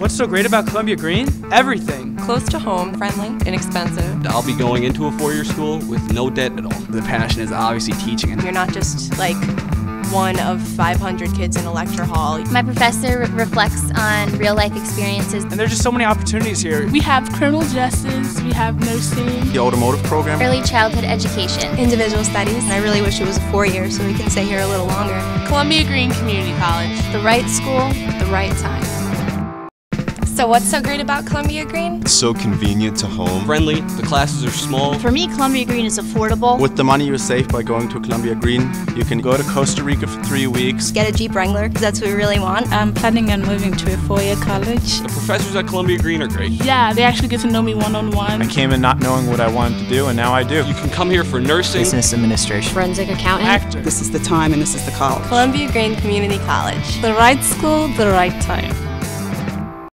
What's so great about Columbia Greene? Everything. Close to home, friendly, inexpensive. I'll be going into a four-year school with no debt at all. The passion is obviously teaching. You're not just like one of 500 kids in a lecture hall. My professor reflects on real life experiences. And there's just so many opportunities here. We have criminal justice, we have nursing, the automotive program, early childhood education, individual studies. I really wish it was a four year so we can stay here a little longer. Columbia Greene Community College. The right school at the right time. So what's so great about Columbia Greene? It's so convenient to home. Friendly, the classes are small. For me, Columbia Greene is affordable. With the money you save by going to Columbia Greene, you can go to Costa Rica for three weeks. Get a Jeep Wrangler, because that's what we really want. I'm planning on moving to a four-year college. The professors at Columbia Greene are great. Yeah, they actually get to know me one-on-one. I came in not knowing what I wanted to do, and now I do. You can come here for nursing, business administration, forensic accountant, actor. This is the time and this is the college. Columbia Greene Community College. The right school, the right time.